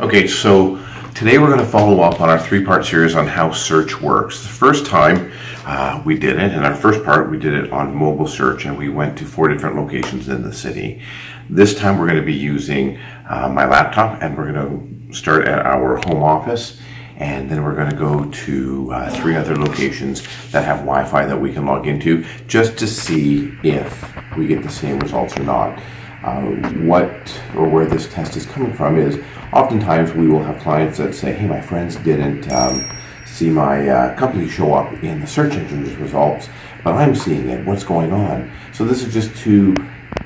Okay, so today we're going to follow up on our three-part series on how search works. The first time uh, we did it, in our first part, we did it on mobile search and we went to four different locations in the city. This time we're going to be using uh, my laptop and we're going to start at our home office and then we're going to go to uh, three other locations that have Wi-Fi that we can log into just to see if we get the same results or not. Uh, what or where this test is coming from is oftentimes we will have clients that say, hey, my friends didn't um, see my uh, company show up in the search engine's results, but I'm seeing it. What's going on? So this is just to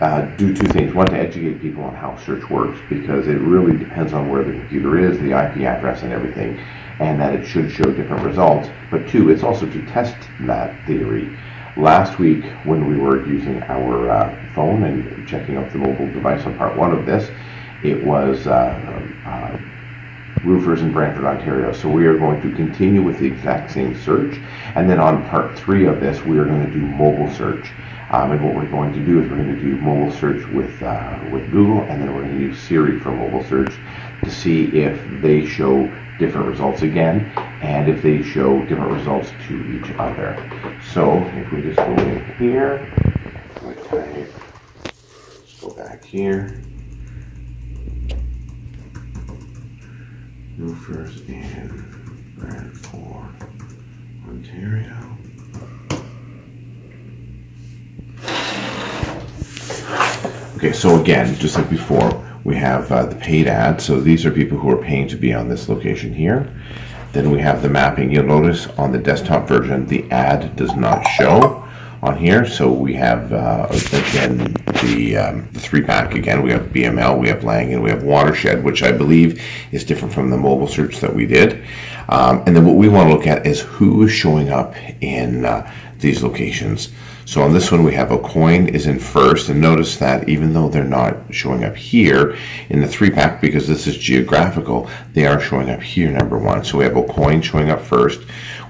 uh, do two things. One, to educate people on how search works, because it really depends on where the computer is, the IP address and everything, and that it should show different results. But two, it's also to test that theory. Last week, when we were using our uh, phone and checking out the mobile device on part one of this, it was uh, uh, roofers in Brantford, Ontario. So we are going to continue with the exact same search. And then on part three of this, we are going to do mobile search. Um, and what we're going to do is we're going to do mobile search with, uh, with Google, and then we're going to use Siri for mobile search to see if they show different results again, and if they show different results to each other. So if we just go in here, type, let's go back here. Roofers in Brantford, Ontario. Okay, so again, just like before, we have uh, the paid ad. So these are people who are paying to be on this location here. Then we have the mapping. You'll notice on the desktop version, the ad does not show on here. So we have, uh, again, the, um, the three pack again. We have BML, we have Lang, and we have Watershed, which I believe is different from the mobile search that we did. Um, and then what we want to look at is who is showing up in uh, these locations. So on this one, we have Aucoin is in first, and notice that even though they're not showing up here in the three pack, because this is geographical, they are showing up here, number one. So we have Aucoin showing up first,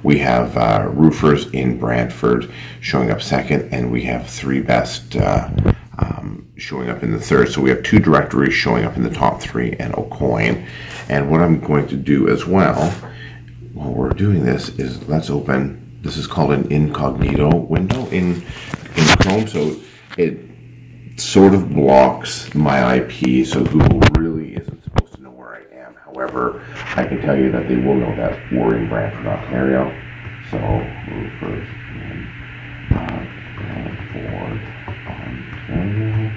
we have uh, Roofers in Brantford showing up second, and we have Three Best uh, um, showing up in the third. So we have two directories showing up in the top three and Aucoin. And what I'm going to do as well, while we're doing this, is let's open this is called an incognito window in, in Chrome. So it sort of blocks my IP, so Google really isn't supposed to know where I am. However, I can tell you that they will know that we're in Brantford, Ontario. So move first in uh, Brantford, Ontario.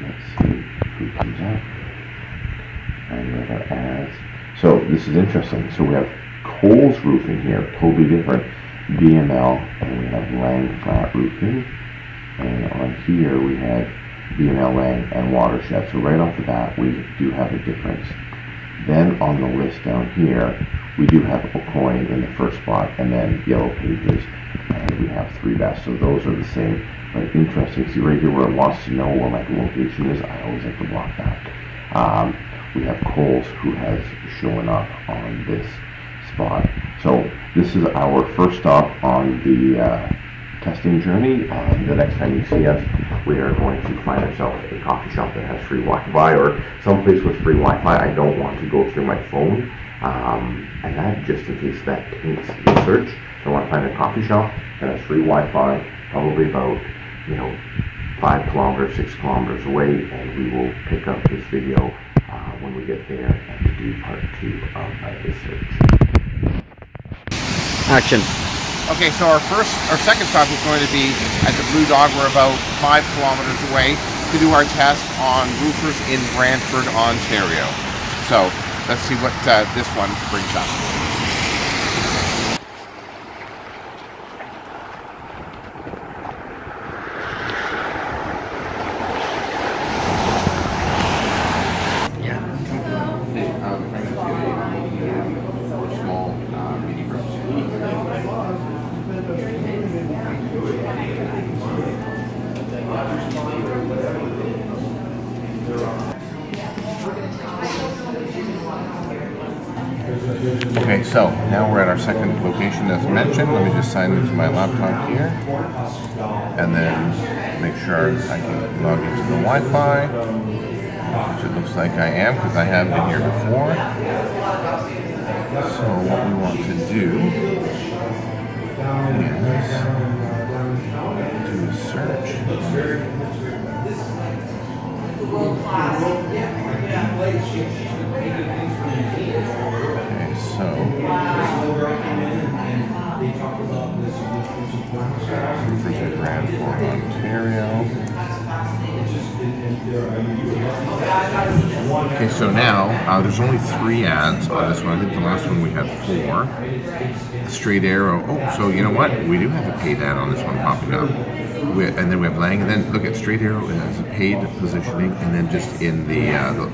Let's see who comes up. And other ads. So this is interesting. So we have Coles Roofing here, totally different. BML, and we have Lang flat roofing. And on here we have BML Lang and watershed. So right off the bat, we do have a difference. Then on the list down here, we do have Aucoin in the first spot, and then Yellow Pages, and we have three best. So those are the same. But interesting, see right here where it wants to know where my location is, I always have to block that. Um, we have Coles who has shown up on this spot. So this is our first stop on the uh, testing journey. Uh, the next time you see us, we are going to find ourselves a coffee shop that has free Wi-Fi or someplace with free Wi-Fi. I don't want to go through my phone, um, and that just in case that taints the search. I want to find a coffee shop that has free Wi-Fi, probably about you know five kilometers, six kilometers away, and we will pick up this video uh, when we get there and do part two of this search. Action. Okay, so our first, our second stop is going to be at the Blue Dog. We're about five kilometers away to do our test on roofers in Brantford, Ontario. So let's see what uh, this one brings up. Okay, so now we're at our second location as mentioned. Let me just sign into my laptop here and then make sure I can log into the Wi-Fi. which it looks like I am because I have been here before. So what we want to do is do a search. Ontario. Okay, so now uh, there's only three ads on this one. I think the last one we had four. Straight arrow. Oh, so you know what? We do have a paid ad on this one popping up. We, and then we have Lang, and then look at Straight Arrow as a paid positioning, and then just in the uh, the,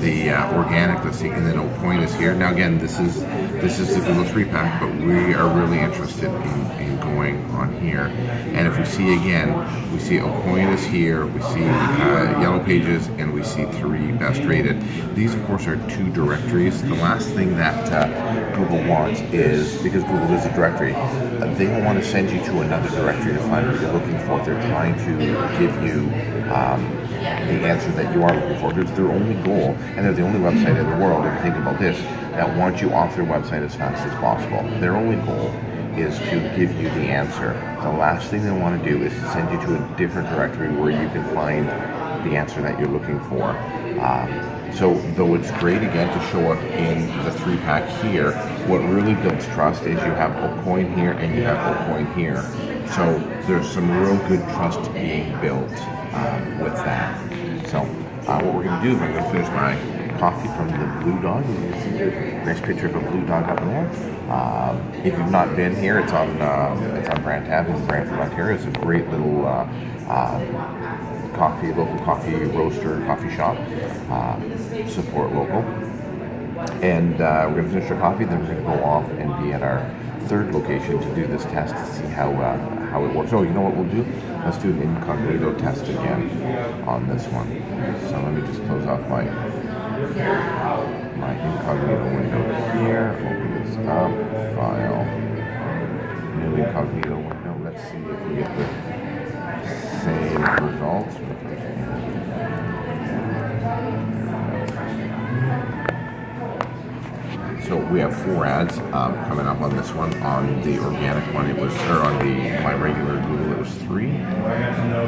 the uh, organic listing, and then Aucoin is here. Now again, this is this is the Google three pack, but we are really interested in, in going on here. And if we see again, we see Aucoin is here, we see uh, Yellow Pages, and we see three best rated. These, of course, are two directories. The last thing that uh, Google wants is because Google is a directory, uh, they don't want to send you to another directory to find what you're looking for. They're trying to give you um, the answer that you are looking for. It's their only goal, and they're the only website in the world, if you think about this, that wants you off their website as fast as possible. Their only goal is to give you the answer. The last thing they want to do is to send you to a different directory where you can find the answer that you're looking for. Um, so though it's great again to show up in the three pack here, what really builds trust is you have Aucoin here and you have Aucoin here. So there's some real good trust being built um, with that. So uh, what we're going to do is I'm going to finish my coffee from the Blue Dog. You can see a nice picture of a Blue Dog up there. Um, if you've not been here, it's on uh, it's on Brant Ave in Brantford, Ontario. It's a great little uh, um, coffee, local coffee roaster, coffee shop. Uh, support local. And uh, we're going to finish our coffee, then we're going to go off and be at our third location to do this test to see how uh, how it works. Oh, you know what we'll do? Let's do an incognito test again on this one. So let me just close off my my incognito window here. Open this up. File. New incognito window. Let's see if we get the same results. So we have four ads um, coming up on this one. On the organic one, it was, or on the my regular Google, it was three.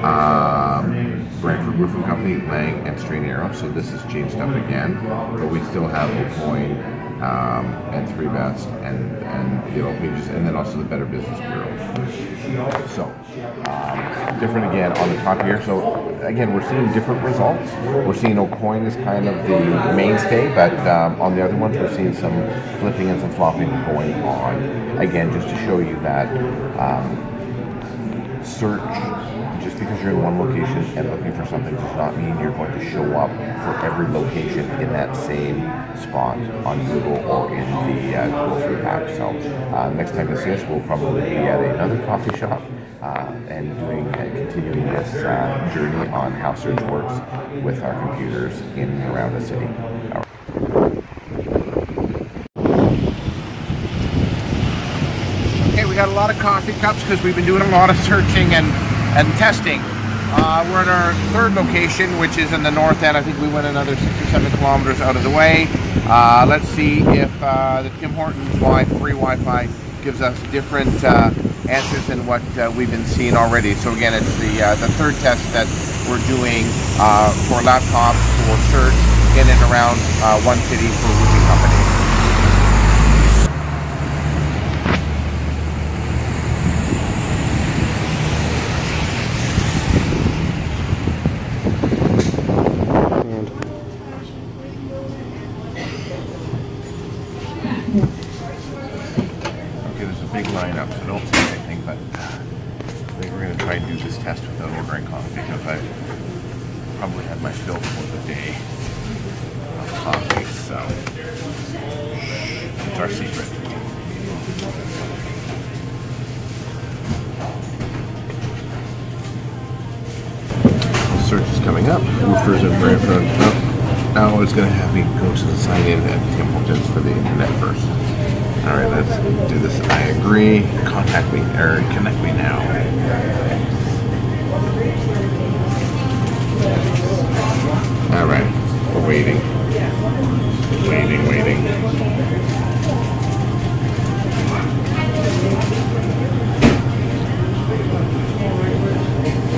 Um, Brantford Roofing Company, Lang, and Straight Arrow. So this is changed up again, but we still have Aucoin um, and Three Best and and Yellow Pages, and then also the Better Business Bureau. So um, different again on the top here. So again, we're seeing different results. We're seeing Aucoin is kind of the mainstay, but um, on the other ones, we're seeing some flipping and some flopping going on. Again, just to show you that um, search just because you're in one location and looking for something does not mean you're going to show up for every location in that same spot on Google or in the uh, Three Pack. So uh, next time you see us, we'll probably be at another coffee shop uh, and doing uh, continuing this uh, journey on how search works with our computers in and around the city. Okay, we got a lot of coffee cups because we've been doing a lot of searching and, and testing. Uh, we're at our third location, which is in the north end. I think we went another six or seven kilometers out of the way. Uh, let's see if uh, the Tim Hortons Wi free Wi-Fi gives us different uh, answers than what uh, we've been seeing already. So again, it's the uh, the third test that we're doing for laptops for search in and around one city for roofing companies. Okay, there's a big lineup, so don't say anything, but I think we're going to try and do this test without ordering coffee because I probably had my fill for the day of coffee, so it's our secret. Search is coming up. Roofers in Brantford. Oh, now it's going to have me go to the sign in at Tim Hortons for the internet first. All right, let's do this. I agree. Contact me or connect me now. All right. we're. Waiting, waiting.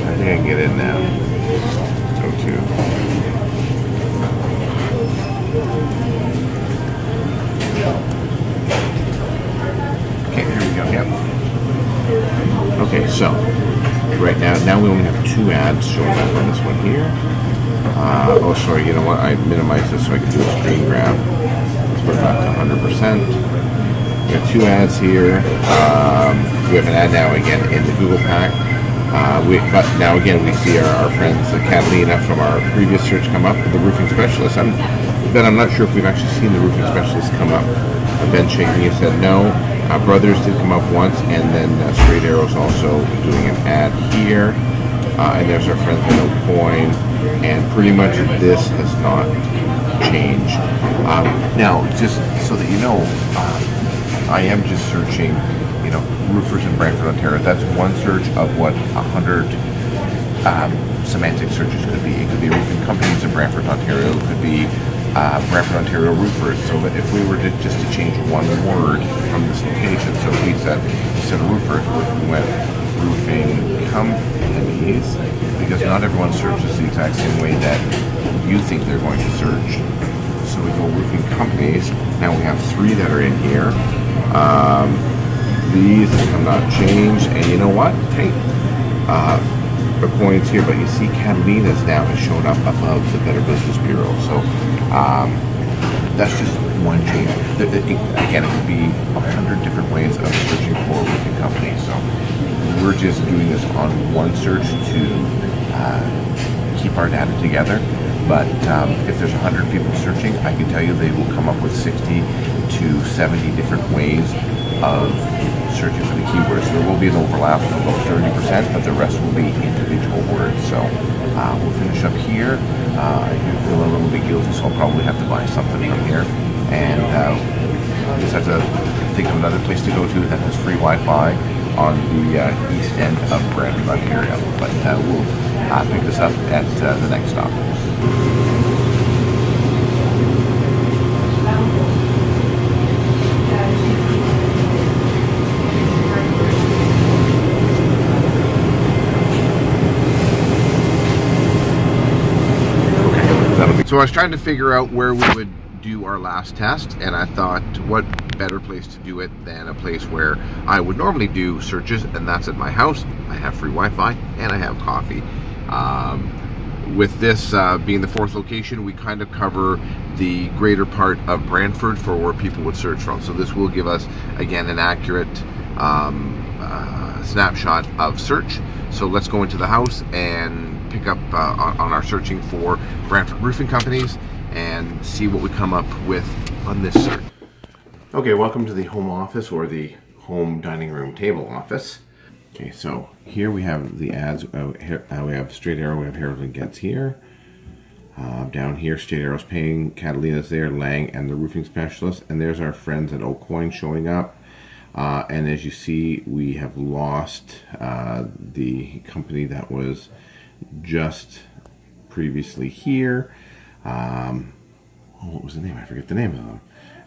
I think I can get in now. Go to. Okay, here we go. Yep. Okay, so right now, now we only have two ads showing up on this one here. Uh, oh, sorry. You know what? I minimized this so I can do a screen grab. Let's put it back to 100%. We have two ads here. Um, we have an ad now again in the Google Pack. Uh, we, but now again we see our, our friends uh, Catalina from our previous search come up, with the roofing specialist. I'm, Ben, I'm not sure if we've actually seen the roofing specialist come up. Uh, ben shaking his head no. Uh, Brothers did come up once, and then uh, Straight Arrows also doing an ad here. Uh, and there's our friends in Aucoin, and pretty much this has not changed. Um, now, just so that you know, uh, I am just searching, you know, roofers in Brantford, Ontario. That's one search of what a hundred um, semantic searches could be. It could be roofing companies in Brantford, Ontario. It could be uh, Brantford, Ontario roofers. So that if we were to just to change one word from this location, so if we said instead of roofers, we went roofing companies, because not everyone searches the exact same way that you think they're going to search. So we go roofing companies. Now we have three that are in here. Um, these have not changed, and you know what? Hey, uh, the points here, but you see Catalina's now has shown up above the Better Business Bureau. So um, that's just one change. Again, it could be a hundred different ways of searching for roofing companies. So we're just doing this on one search to uh, keep our data together. But um, if there's 100 people searching, I can tell you they will come up with 60 to 70 different ways of searching for the keywords. There will be an overlap of about 30%, but the rest will be individual words. So uh, we'll finish up here. Uh, I do feel a little bit guilty, so I'll probably have to buy something from here. And uh, just have to think of another place to go to that has free Wi-Fi on the uh, east end of Brantford, Ontario. But uh, we'll uh, pick this up at uh, the next stop. So I was trying to figure out where we would do our last test, and I thought, what better place to do it than a place where I would normally do searches, and that's at my house. I have free Wi-Fi and I have coffee. Um, with this uh, being the fourth location, we kind of cover the greater part of Brantford for where people would search from. So this will give us again an accurate um, uh, snapshot of search. So let's go into the house and pick up uh, on, our searching for Brantford roofing companies and see what we come up with on this search. Okay, welcome to the home office or the home dining room table office. Okay, so here we have the ads. Uh, here, uh, we have Straight Arrow, we have Harold and Getz here. Uh, down here, Straight Arrow's paying, Catalina's there, Lang, and the roofing specialist. And there's our friends at Aucoin showing up. Uh, and as you see, we have lost uh, the company that was just previously here. Um, oh, what was the name? I forget the name of them.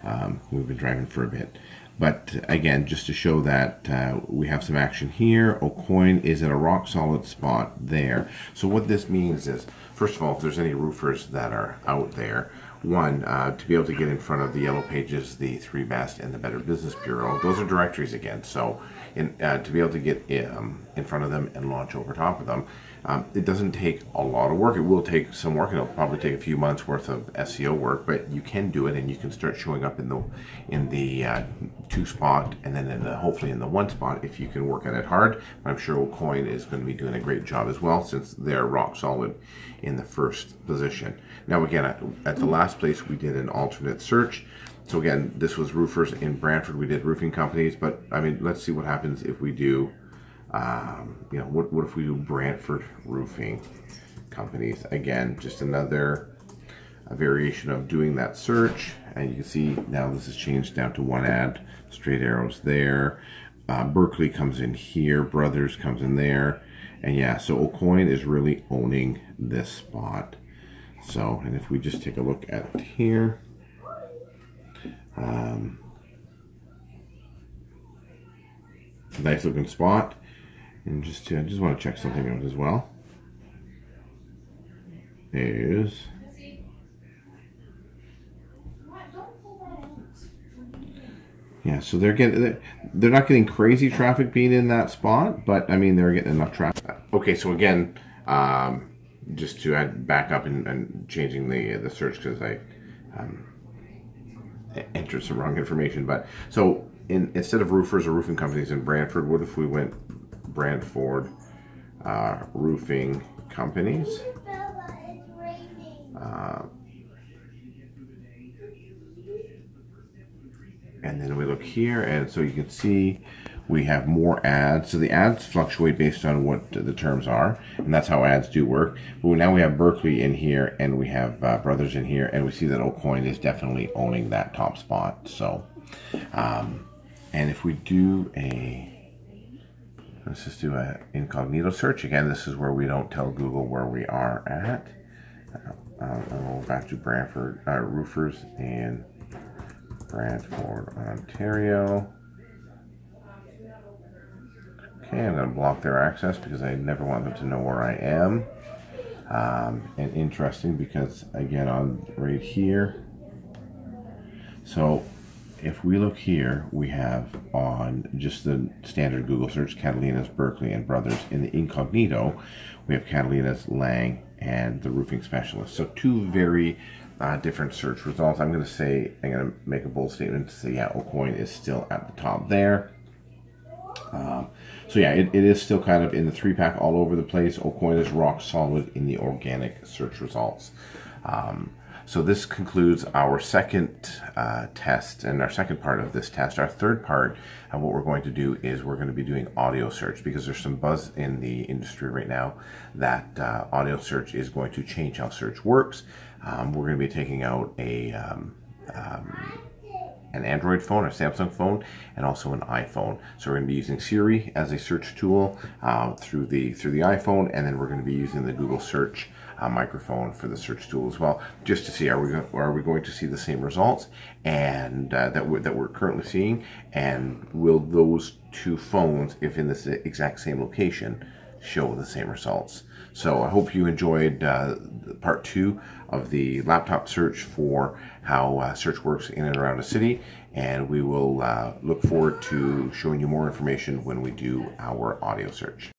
Um, we've been driving for a bit. But again, just to show that uh, we have some action here. Aucoin is in a rock solid spot there. So what this means is, first of all, if there's any roofers that are out there, one, uh, to be able to get in front of the Yellow Pages, the Three Best, and the Better Business Bureau, those are directories again. So in, uh, to be able to get um, in front of them and launch over top of them, um, it doesn't take a lot of work. It will take some work. It'll probably take a few months worth of SEO work, but you can do it, and you can start showing up in the in the uh, two spot, and then in the hopefully in the one spot if you can work at it hard. I'm sure Coin is going to be doing a great job as well, since they're rock solid in the first position. Now again, at, at the last place we did an alternate search. So again, this was roofers in Brantford. We did roofing companies, but I mean, let's see what happens if we do um, you know, what, what if we do Brantford roofing companies? Again, just another variation of doing that search. And you can see now this has changed down to one ad, straight arrows there. Uh, Berkeley comes in here, Brothers comes in there. And yeah, so Aucoin is really owning this spot. So, and if we just take a look at here, um, nice looking spot. And just, to, I just want to check something out as well. Is yeah, so they're getting they're not getting crazy traffic being in that spot, but I mean they're getting enough traffic. Okay, so again, um, just to add back up and, and changing the the search because I um, entered some wrong information. But so in, instead of roofers or roofing companies in Brantford, what if we went Brantford uh, roofing companies? Uh, and then we look here and so you can see we have more ads. So the ads fluctuate based on what the terms are and that's how ads do work. But now we have berkeley in here and we have uh, brothers in here and we see that Aucoin is definitely owning that top spot. So um, and if we do a let's just do a incognito search. Again this is where we don't tell google where we are at. Uh, uh, I'll go back to Brantford uh, roofers in Brantford, Ontario. Okay, I'm going to block their access because I never want them to know where I am. Um, and interesting because, again, on right here. So if we look here, we have on just the standard Google search, Catalinas, Berkeley, and Brothers. In the incognito, we have Catalinas, Lang, and the roofing specialist. So two very uh, different search results. I'm going to say, I'm going to make a bold statement to say, yeah, Aucoin is still at the top there. Um, so yeah, it, it is still kind of in the three pack all over the place. Aucoin is rock solid in the organic search results. Um, so this concludes our second uh, test and our second part of this test. Our third part of what we're going to do is we're going to be doing audio search because there's some buzz in the industry right now that uh, audio search is going to change how search works. Um, we're going to be taking out a um, um, an Android phone, a Samsung phone, and also an iPhone. So we're going to be using Siri as a search tool uh, through the through the iPhone, and then we're going to be using the Google Search uh, microphone for the search tool as well, just to see are we are we going to see the same results and uh, that we're, that we're currently seeing, and will those two phones, if in the exact same location, show the same results. So I hope you enjoyed uh, part two of the laptop search for how uh, search works in and around a city. And we will uh, look forward to showing you more information when we do our audio search.